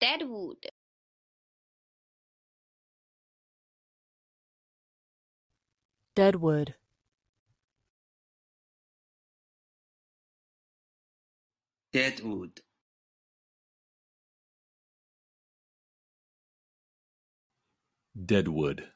deadwood. Deadwood. Deadwood. Deadwood.